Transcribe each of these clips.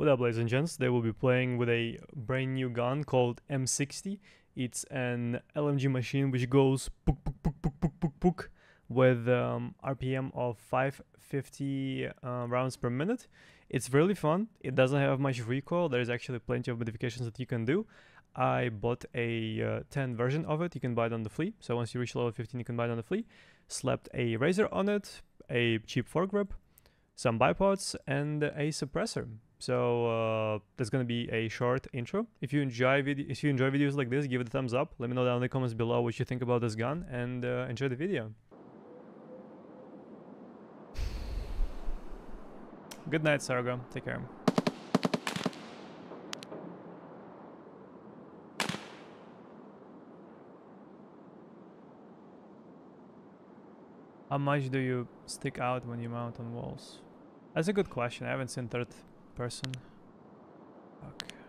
What up, ladies and gents? They will be playing with a brand new gun called M60. It's an LMG machine which goes pook, pook, pook, pook, pook, pook, pook, with um, RPM of 550 uh, rounds per minute. It's really fun. It doesn't have much recoil. There's actually plenty of modifications that you can do. I bought a uh, 10 version of it. You can buy it on the flea. So once you reach level 15, you can buy it on the flea. Slapped a razor on it, a cheap foregrip, some bipods, and a suppressor. So uh, there's gonna be a short intro. If you enjoy vid- if you enjoy videos like this, give it a thumbs up. Let me know down in the comments below what you think about this gun, and uh, enjoy the video. Good night, Sargo. Take care. How much do you stick out when you mount on walls? That's a good question. I haven't seen third person. Fuck.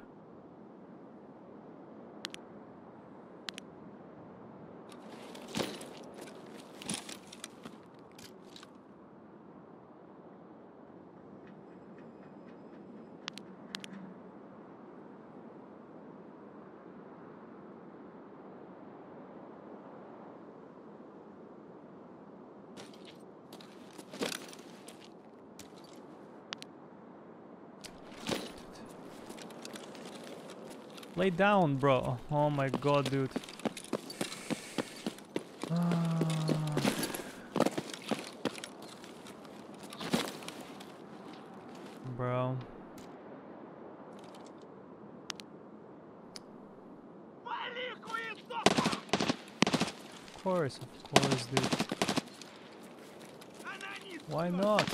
Lay down, bro. Oh my god, dude. Bro. Of course, of course, dude. Why not?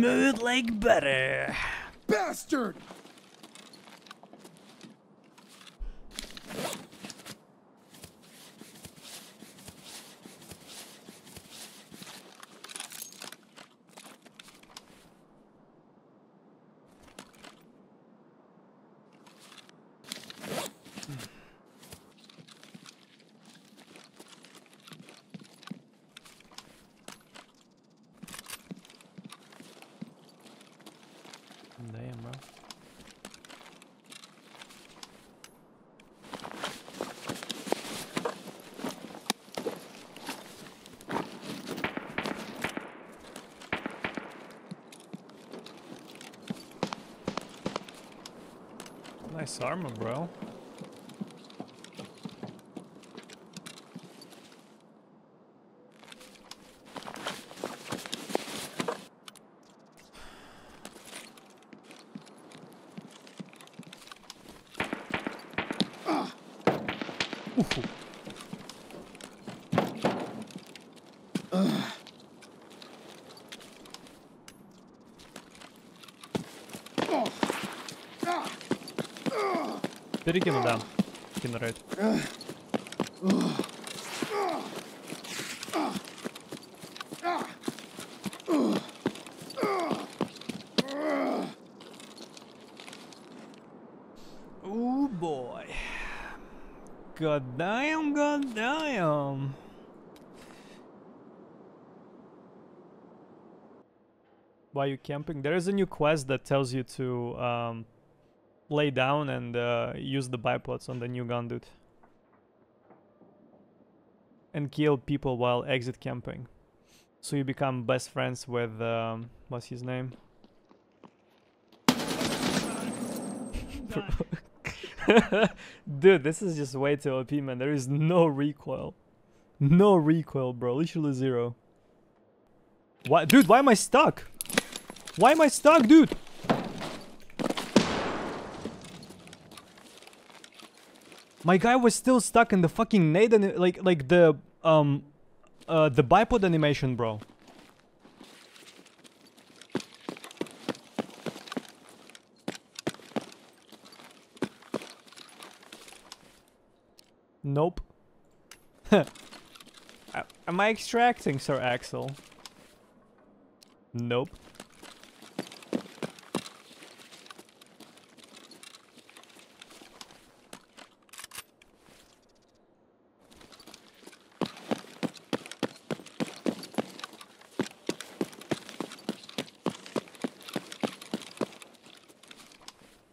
Smooth like butter. bastard! Damn, bro. Nice armor, bro. Uhu. Перекину, да. Кину рейд. Oh boy. God damn, god damn. Why you camping? There is a new quest that tells you to um, lay down and uh, use the bipods on the new gun, dude. and kill people while exit camping. So you become best friends with um, what's his name? Dude, this is just way too OP, man. There is no recoil. No recoil, bro. Literally zero. Why, dude? Why am I stuck? Why am I stuck, dude? My guy was still stuck in the fucking nade like like the um uh the bipod animation, bro. Nope. Am I extracting, Sir Axel? Nope.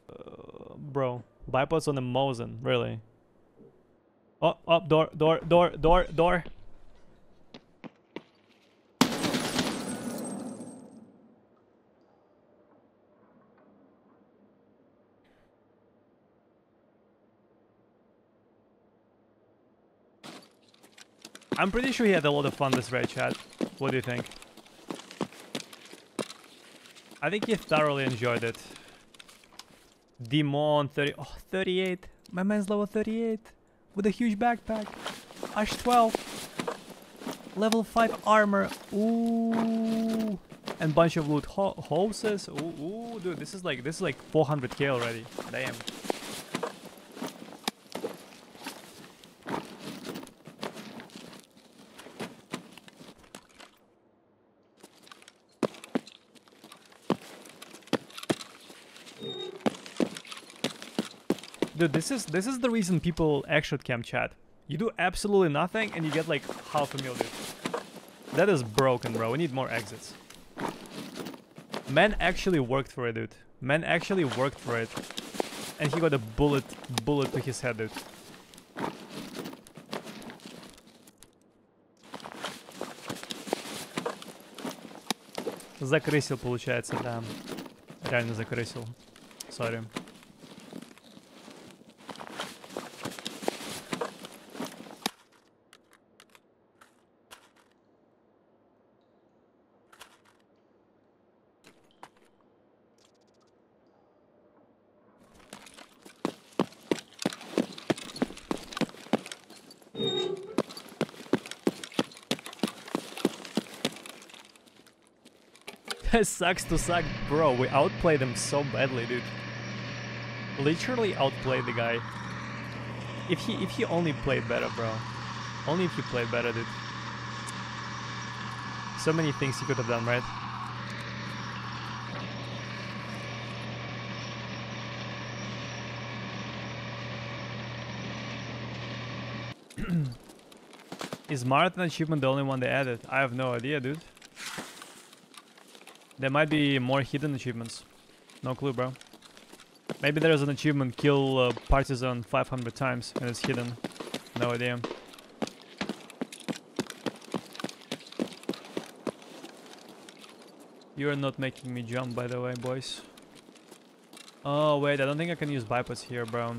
Uh, bro, bipods on the Mosin, really? Oh, oh, door, door, door, door, door. I'm pretty sure he had a lot of fun this raid chat. What do you think? I think he thoroughly enjoyed it. Demon 30 oh, 38. My man's level 38 with a huge backpack. Ash 12. Level 5 armor. Ooh. And bunch of loot ho hoses. Ooh, ooh, dude, this is like this is like 400k already. Damn. Dude, this is this is the reason people exit camp chat. You do absolutely nothing and you get like half a million. That is broken, bro. We need more exits. Man actually worked for it, dude. Man actually worked for it. And he got a bullet bullet to his head, dude. Закрысил, получается, да. Реально закрысил. that sucks to suck. Bro, we outplayed them so badly, dude. Literally outplayed the guy. If he if he only played better, bro. Only if he played better, dude. So many things he could have done, right? Is Marathon achievement the only one they added? I have no idea, dude. There might be more hidden achievements. No clue, bro. Maybe there's an achievement, kill uh, Partisan 500 times, and it's hidden. No idea. You are not making me jump, by the way, boys. Oh, wait, I don't think I can use bipods here, bro.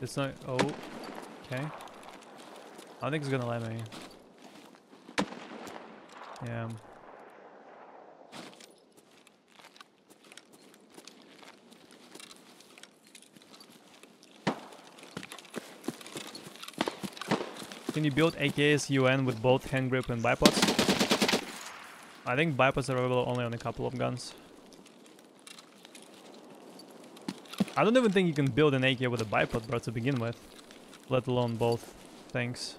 It's not... Oh, okay. I don't think it's gonna let me. Yeah. Can you build AKS UN with both hand grip and bipods? I think bipods are available only on a couple of guns. I don't even think you can build an AK with a bipod, bro, to begin with. Let alone both things.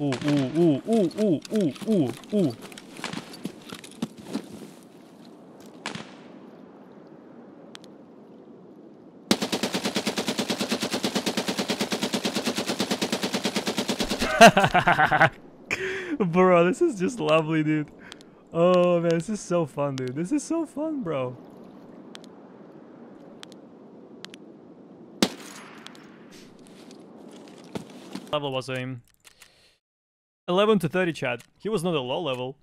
Ooh, ooh, ooh, ooh, ooh, ooh, ooh, ooh. bro, this is just lovely, dude. Oh, man, this is so fun, dude. This is so fun, bro. Level was him. 11 to 30, Chad. He was not a low level.